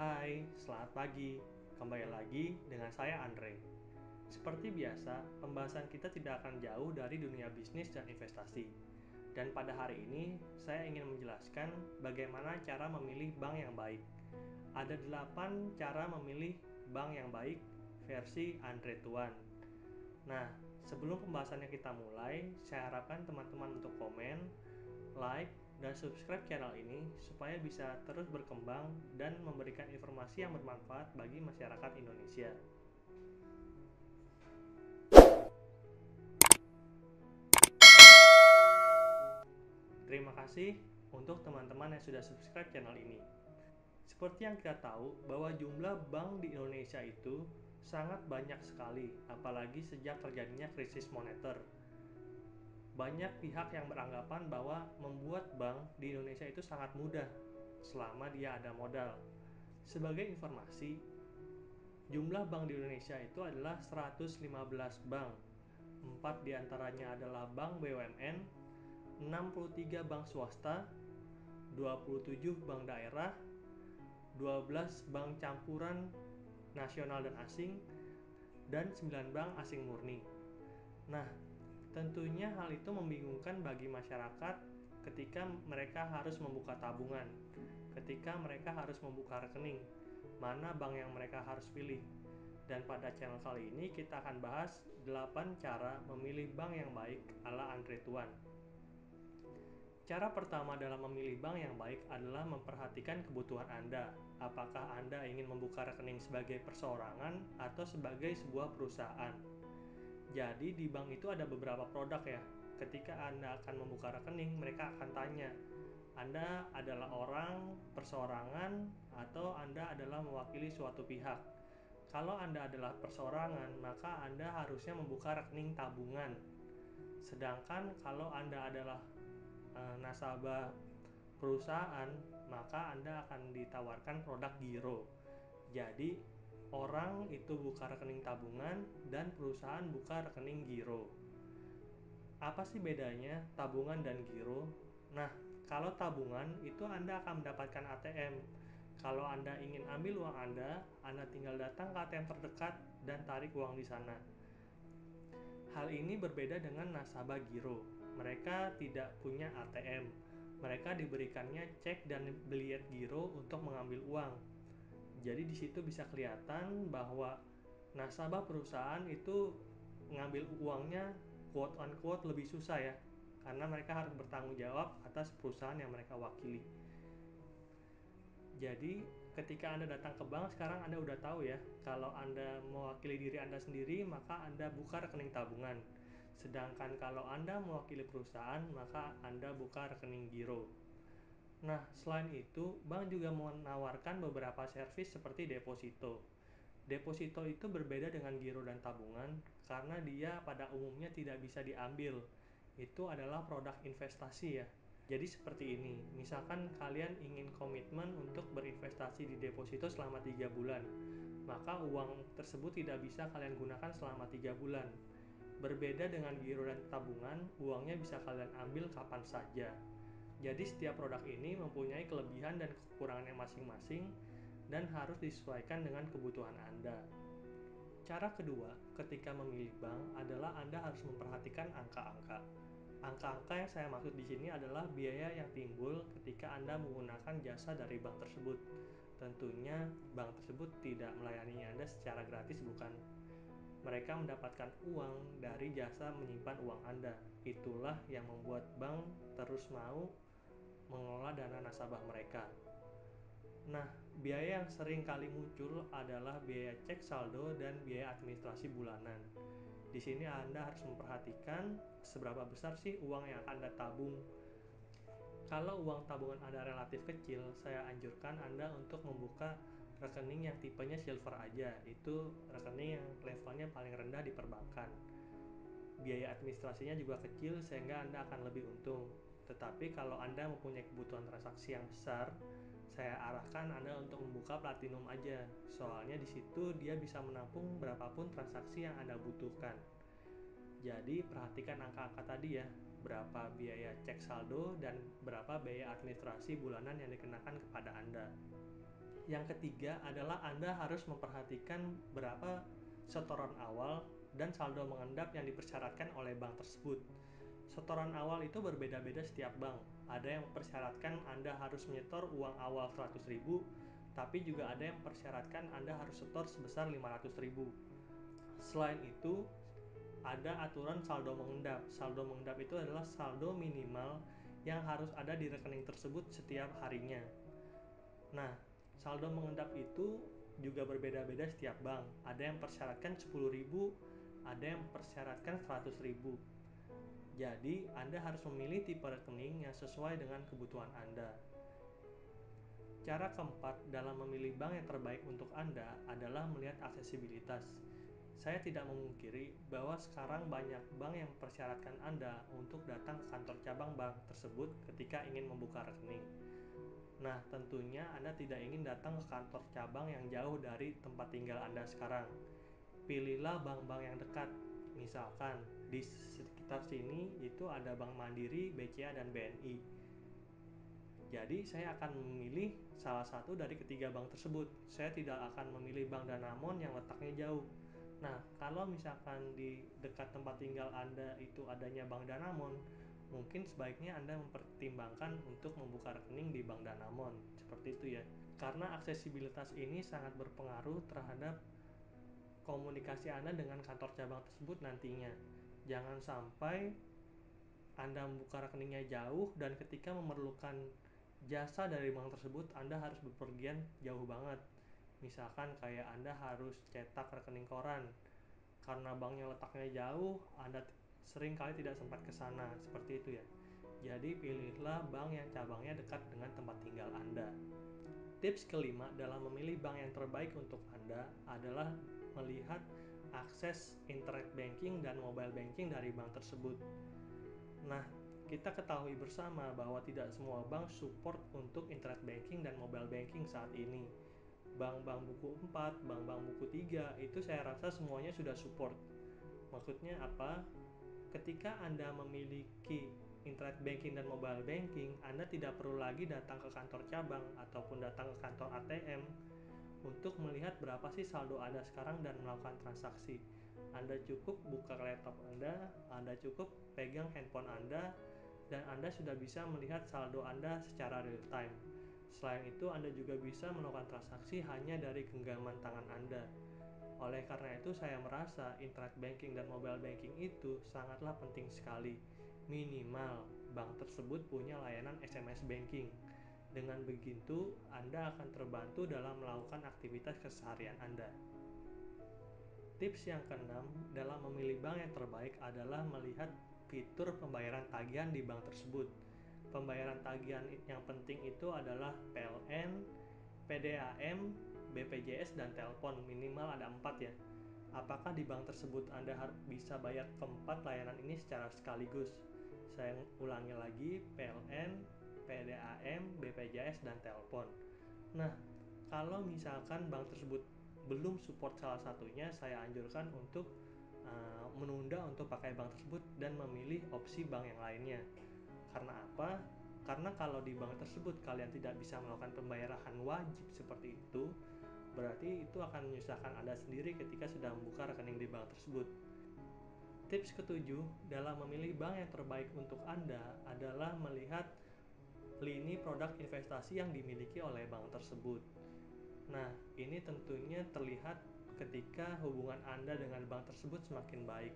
Hai, selamat pagi. Kembali lagi dengan saya Andre. Seperti biasa, pembahasan kita tidak akan jauh dari dunia bisnis dan investasi. Dan pada hari ini, saya ingin menjelaskan bagaimana cara memilih bank yang baik. Ada 8 cara memilih bank yang baik versi Andre Tuan. Nah, sebelum pembahasannya kita mulai, saya harapkan teman-teman untuk komen, like, dan subscribe channel ini supaya bisa terus berkembang dan memberikan informasi yang bermanfaat bagi masyarakat Indonesia. Terima kasih untuk teman-teman yang sudah subscribe channel ini. Seperti yang kita tahu bahwa jumlah bank di Indonesia itu sangat banyak sekali, apalagi sejak terjadinya krisis moneter banyak pihak yang beranggapan bahwa membuat bank di Indonesia itu sangat mudah selama dia ada modal. Sebagai informasi, jumlah bank di Indonesia itu adalah 115 bank. 4 di antaranya adalah bank BUMN, 63 bank swasta, 27 bank daerah, 12 bank campuran nasional dan asing, dan 9 bank asing murni. Nah, Tentunya hal itu membingungkan bagi masyarakat ketika mereka harus membuka tabungan, ketika mereka harus membuka rekening, mana bank yang mereka harus pilih. Dan pada channel kali ini kita akan bahas 8 cara memilih bank yang baik ala Andre Tuan. Cara pertama dalam memilih bank yang baik adalah memperhatikan kebutuhan Anda. Apakah Anda ingin membuka rekening sebagai perseorangan atau sebagai sebuah perusahaan? Jadi di bank itu ada beberapa produk ya. Ketika Anda akan membuka rekening, mereka akan tanya, Anda adalah orang perseorangan atau Anda adalah mewakili suatu pihak. Kalau Anda adalah perseorangan, maka Anda harusnya membuka rekening tabungan. Sedangkan kalau Anda adalah e, nasabah perusahaan, maka Anda akan ditawarkan produk giro. Jadi orang itu buka rekening tabungan dan perusahaan buka rekening giro. Apa sih bedanya tabungan dan giro? Nah, kalau tabungan itu Anda akan mendapatkan ATM. Kalau Anda ingin ambil uang Anda, Anda tinggal datang ke ATM terdekat dan tarik uang di sana. Hal ini berbeda dengan nasabah giro. Mereka tidak punya ATM. Mereka diberikannya cek dan beliet giro untuk mengambil uang jadi di situ bisa kelihatan bahwa nasabah perusahaan itu ngambil uangnya quote on quote lebih susah ya karena mereka harus bertanggung jawab atas perusahaan yang mereka wakili. Jadi ketika Anda datang ke bank sekarang Anda udah tahu ya kalau Anda mewakili diri Anda sendiri maka Anda buka rekening tabungan. Sedangkan kalau Anda mewakili perusahaan maka Anda buka rekening giro. Nah, selain itu, bank juga menawarkan beberapa servis seperti deposito. Deposito itu berbeda dengan giro dan tabungan karena dia pada umumnya tidak bisa diambil. Itu adalah produk investasi ya. Jadi seperti ini, misalkan kalian ingin komitmen untuk berinvestasi di deposito selama 3 bulan, maka uang tersebut tidak bisa kalian gunakan selama 3 bulan. Berbeda dengan giro dan tabungan, uangnya bisa kalian ambil kapan saja. Jadi setiap produk ini mempunyai kelebihan dan kekurangannya masing-masing dan harus disesuaikan dengan kebutuhan Anda. Cara kedua, ketika memilih bank adalah Anda harus memperhatikan angka-angka. Angka-angka yang saya maksud di sini adalah biaya yang timbul ketika Anda menggunakan jasa dari bank tersebut. Tentunya bank tersebut tidak melayani Anda secara gratis bukan? Mereka mendapatkan uang dari jasa menyimpan uang Anda. Itulah yang membuat bank terus mau mengelola dana nasabah mereka. Nah, biaya yang sering kali muncul adalah biaya cek saldo dan biaya administrasi bulanan. Di sini Anda harus memperhatikan seberapa besar sih uang yang Anda tabung. Kalau uang tabungan Anda relatif kecil, saya anjurkan Anda untuk membuka rekening yang tipenya silver aja. Itu rekening yang levelnya paling rendah di perbankan. Biaya administrasinya juga kecil sehingga Anda akan lebih untung tetapi kalau Anda mempunyai kebutuhan transaksi yang besar, saya arahkan Anda untuk membuka platinum aja. Soalnya di situ dia bisa menampung berapapun transaksi yang Anda butuhkan. Jadi perhatikan angka-angka tadi ya, berapa biaya cek saldo dan berapa biaya administrasi bulanan yang dikenakan kepada Anda. Yang ketiga adalah Anda harus memperhatikan berapa setoran awal dan saldo mengendap yang dipersyaratkan oleh bank tersebut. Setoran awal itu berbeda-beda setiap bank. Ada yang mempersyaratkan Anda harus menyetor uang awal 100.000, tapi juga ada yang mempersyaratkan Anda harus setor sebesar 500.000. Selain itu, ada aturan saldo mengendap. Saldo mengendap itu adalah saldo minimal yang harus ada di rekening tersebut setiap harinya. Nah, saldo mengendap itu juga berbeda-beda setiap bank. Ada yang persyaratkan 10.000, ada yang persyaratkan 100.000. Jadi, Anda harus memilih tipe rekening yang sesuai dengan kebutuhan Anda. Cara keempat dalam memilih bank yang terbaik untuk Anda adalah melihat aksesibilitas. Saya tidak memungkiri bahwa sekarang banyak bank yang mempersyaratkan Anda untuk datang ke kantor cabang bank tersebut ketika ingin membuka rekening. Nah, tentunya Anda tidak ingin datang ke kantor cabang yang jauh dari tempat tinggal Anda sekarang. Pilihlah bank-bank yang dekat. Misalkan di sekitar sini itu ada Bank Mandiri, BCA, dan BNI. Jadi saya akan memilih salah satu dari ketiga bank tersebut. Saya tidak akan memilih Bank Danamon yang letaknya jauh. Nah, kalau misalkan di dekat tempat tinggal Anda itu adanya Bank Danamon, mungkin sebaiknya Anda mempertimbangkan untuk membuka rekening di Bank Danamon. Seperti itu ya. Karena aksesibilitas ini sangat berpengaruh terhadap komunikasi Anda dengan kantor cabang tersebut nantinya jangan sampai Anda membuka rekeningnya jauh dan ketika memerlukan jasa dari bank tersebut Anda harus bepergian jauh banget. Misalkan kayak Anda harus cetak rekening koran. Karena banknya letaknya jauh Anda sering kali tidak sempat ke sana. Seperti itu ya. Jadi pilihlah bank yang cabangnya dekat dengan tempat tinggal Anda. Tips kelima dalam memilih bank yang terbaik untuk Anda adalah melihat akses internet banking dan mobile banking dari bank tersebut. Nah, kita ketahui bersama bahwa tidak semua bank support untuk internet banking dan mobile banking saat ini. Bank-bank buku 4, bank-bank buku 3 itu saya rasa semuanya sudah support. Maksudnya apa? Ketika Anda memiliki internet banking dan mobile banking, Anda tidak perlu lagi datang ke kantor cabang ataupun datang ke kantor ATM untuk melihat berapa sih saldo Anda sekarang dan melakukan transaksi. Anda cukup buka laptop Anda, Anda cukup pegang handphone Anda, dan Anda sudah bisa melihat saldo Anda secara real time. Selain itu, Anda juga bisa melakukan transaksi hanya dari genggaman tangan Anda. Oleh karena itu, saya merasa internet banking dan mobile banking itu sangatlah penting sekali. Minimal, bank tersebut punya layanan SMS banking dengan begitu, Anda akan terbantu dalam melakukan aktivitas keseharian Anda. Tips yang keenam dalam memilih bank yang terbaik adalah melihat fitur pembayaran tagihan di bank tersebut. Pembayaran tagihan yang penting itu adalah PLN, PDAM, BPJS, dan telepon minimal ada empat ya. Apakah di bank tersebut Anda bisa bayar keempat layanan ini secara sekaligus? Saya ulangi lagi, PLN, PDAM, BPJS, dan telepon. Nah, kalau misalkan bank tersebut belum support salah satunya, saya anjurkan untuk uh, menunda untuk pakai bank tersebut dan memilih opsi bank yang lainnya. Karena apa? Karena kalau di bank tersebut kalian tidak bisa melakukan pembayaran wajib seperti itu, berarti itu akan menyusahkan Anda sendiri ketika sudah membuka rekening di bank tersebut. Tips ketujuh dalam memilih bank yang terbaik untuk Anda adalah melihat lini produk investasi yang dimiliki oleh bank tersebut. Nah, ini tentunya terlihat ketika hubungan Anda dengan bank tersebut semakin baik.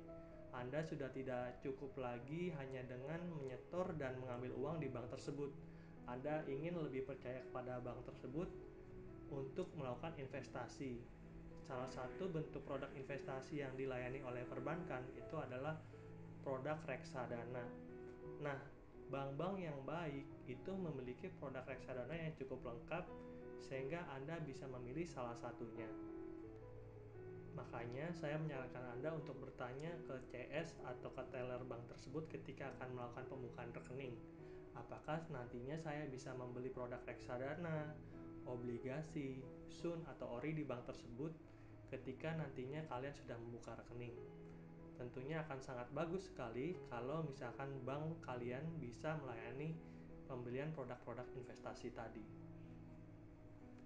Anda sudah tidak cukup lagi hanya dengan menyetor dan mengambil uang di bank tersebut. Anda ingin lebih percaya kepada bank tersebut untuk melakukan investasi. Salah satu bentuk produk investasi yang dilayani oleh perbankan itu adalah produk reksadana. Nah, bank-bank yang baik itu memiliki produk reksadana yang cukup lengkap sehingga Anda bisa memilih salah satunya. Makanya saya menyarankan Anda untuk bertanya ke CS atau ke teller bank tersebut ketika akan melakukan pembukaan rekening. Apakah nantinya saya bisa membeli produk reksadana, obligasi, sun atau ori di bank tersebut ketika nantinya kalian sudah membuka rekening tentunya akan sangat bagus sekali kalau misalkan bank kalian bisa melayani pembelian produk-produk investasi tadi.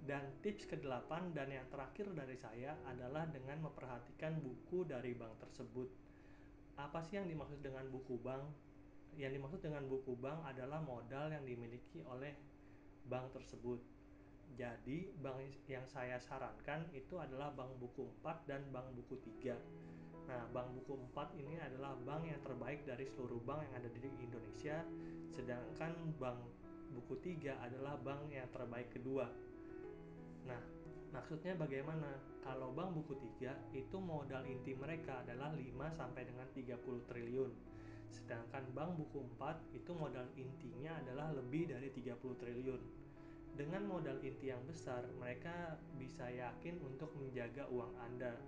Dan tips ke-8 dan yang terakhir dari saya adalah dengan memperhatikan buku dari bank tersebut. Apa sih yang dimaksud dengan buku bank? Yang dimaksud dengan buku bank adalah modal yang dimiliki oleh bank tersebut. Jadi, bank yang saya sarankan itu adalah bank buku 4 dan bank buku 3. Nah, bank buku 4 ini adalah bank yang terbaik dari seluruh bank yang ada di Indonesia, sedangkan bank buku 3 adalah bank yang terbaik kedua. Nah, maksudnya bagaimana? Kalau bank buku 3 itu modal inti mereka adalah 5 sampai dengan 30 triliun. Sedangkan bank buku 4 itu modal intinya adalah lebih dari 30 triliun dengan modal inti yang besar, mereka bisa yakin untuk menjaga uang Anda.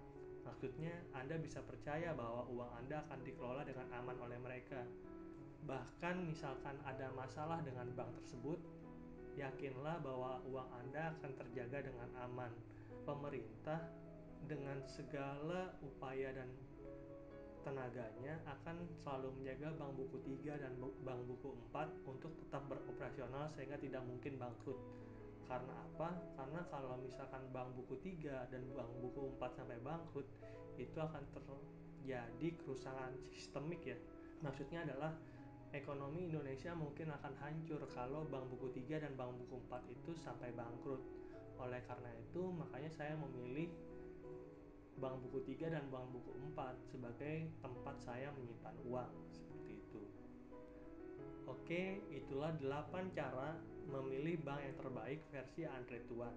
Maksudnya, Anda bisa percaya bahwa uang Anda akan dikelola dengan aman oleh mereka. Bahkan, misalkan ada masalah dengan bank tersebut, yakinlah bahwa uang Anda akan terjaga dengan aman. Pemerintah, dengan segala upaya dan tenaganya akan selalu menjaga bank buku 3 dan bank buku 4 untuk tetap beroperasional sehingga tidak mungkin bangkrut. Karena apa? Karena kalau misalkan bank buku 3 dan bank buku 4 sampai bangkrut, itu akan terjadi kerusakan sistemik ya. Maksudnya adalah ekonomi Indonesia mungkin akan hancur kalau bank buku 3 dan bank buku 4 itu sampai bangkrut. Oleh karena itu, makanya saya memilih bank buku 3 dan bank buku 4 sebagai tempat saya menyimpan uang. Oke, itulah 8 cara memilih bank yang terbaik versi Andre Tuan.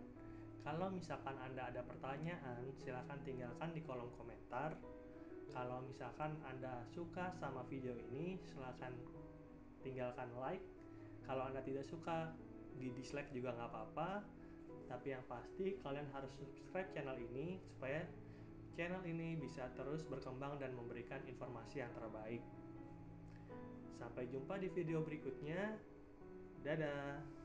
Kalau misalkan Anda ada pertanyaan, silahkan tinggalkan di kolom komentar. Kalau misalkan Anda suka sama video ini, silahkan tinggalkan like. Kalau Anda tidak suka, di dislike juga nggak apa-apa. Tapi yang pasti kalian harus subscribe channel ini supaya channel ini bisa terus berkembang dan memberikan informasi yang terbaik. Sampai jumpa di video berikutnya. Dadah.